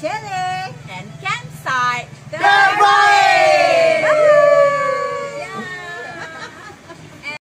Shede.